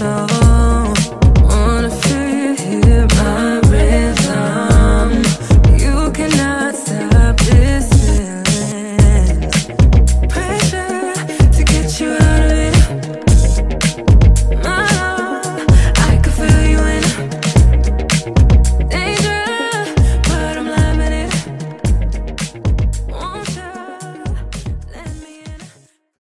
myself